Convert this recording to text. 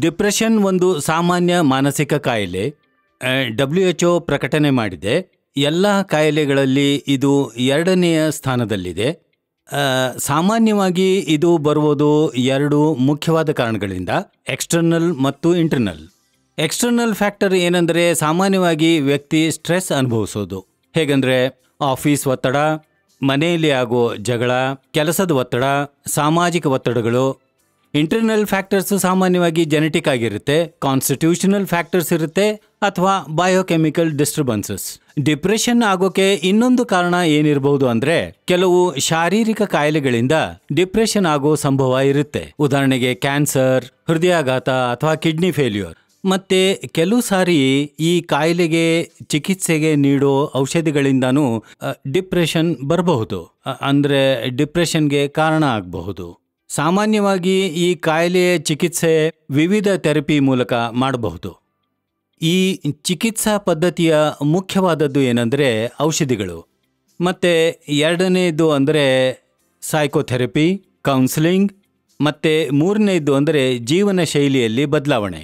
Depression ಒಂದು ಸಾಮಾನ್ಯ ಮಾನಸಿಕ ಕಾಯಿಲೆ ಡಬ್ಲ್ಯೂ ಎಚ್ ಒ ಪ್ರಕಟಣೆ ಮಾಡಿದೆ. ಎಲ್ಲ ಕಾಯಿಲೆಗಳಲ್ಲಿ ಇದು ಎರಡನೆಯ ಸ್ಥಾನದಲ್ಲಿದೆ. ಸಾಮಾನ್ಯವಾಗಿ ಇದು ಬರುವುದು ಎರಡು ಮುಖ್ಯವಾದ ಕಾರಣಗಳಿಂದ ಎಕ್ಸ್ಟರ್ನಲ್ ಮತ್ತು ಇಂಟರ್ನಲ್ ಎಕ್ಸ್ಟರ್ನಲ್ ಫ್ಯಾಕ್ಟರ್ ಏನೆಂದರೆ ಸಾಮಾನ್ಯವಾಗಿ ವ್ಯಕ್ತಿ ಸ್ಟ್ರೆಸ್ ಅನುಭವಿಸೋದು. ಹೇಗೆಂದರೆ ಆಫೀಸ್ ಒತ್ತಡ, ಮನೆಯಲ್ಲಿ ಆಗೋ ಜಗಳ, ಕೆಲಸದ ಒತ್ತಡ, ಸಾಮಾಜಿಕ ಒತ್ತಡಗಳು ಇಂಟರ್ನಲ್ ಫ್ಯಾಕ್ಟರ್ಸ್ ಸಾಮಾನ್ಯವಾಗಿ ಜೆನೆಟಿಕ್ ಆಗಿರುತ್ತೆ ಕಾನ್ಸ್ಟಿಟ್ಯೂಷನಲ್ ಫ್ಯಾಕ್ಟರ್ಸ್ ಇರುತ್ತೆ, ಅಥವಾ ಬಯೋಕೆಮಿಕಲ್ ಡಿಸ್ಟರ್ಬೆನ್ಸಸ್ ಡಿಪ್ರೆಷನ್ ಆಗೋಕೆ ಇನ್ನೊಂದು ಕಾರಣ ಏನಿರಬಹುದು ಅಂದ್ರೆ, ಕೆಲವು ಶಾರೀರಿಕ ಕಾಯಿಲೆಗಳಿಂದ ಡಿಪ್ರೆಷನ್ ಆಗೋ ಸಂಭವ ಇರುತ್ತೆ. ಉದಾಹರಣೆಗೆ ಕ್ಯಾನ್ಸರ್ ಹೃದಯಾಘಾತ ಅಥವಾ ಕಿಡ್ನಿ ಫೇಲ್ಯೂರ್ ಮತ್ತೆ ಕೆಲವು ಸಾರಿ ಈ ಕಾಯಿಲೆಗೆ ಚಿಕಿತ್ಸೆಗೆ ನೀಡೋ ಔಷಧಿಗಳಿಂದನೂ ಡಿಪ್ರೆಷನ್ ಬರಬಹುದು. ಅಂದರೆ ಡಿಪ್ರೆಷನ್ಗೆ ಕಾರಣ ಆಗಬಹುದು. ಸಾಮಾನ್ಯವಾಗಿ ಈ ಕಾಯಿಲೆಯ ಚಿಕಿತ್ಸೆ ವಿವಿಧ ಥೆರಪಿ ಮೂಲಕ ಮಾಡಬಹುದು. ಈ ಚಿಕಿತ್ಸಾ ಪದ್ಧತಿಯ ಮುಖ್ಯವಾದದ್ದು ಏನಂದರೆ ಔಷಧಿಗಳು. ಮತ್ತು ಎರಡನೇದು ಅಂದರೆ ಸೈಕೋಥೆರಪಿ ಕೌನ್ಸಿಲಿಂಗ್ ಮತ್ತು ಮೂರನೇದು ಅಂದರೆ ಜೀವನ ಶೈಲಿಯಲ್ಲಿ ಬದಲಾವಣೆ.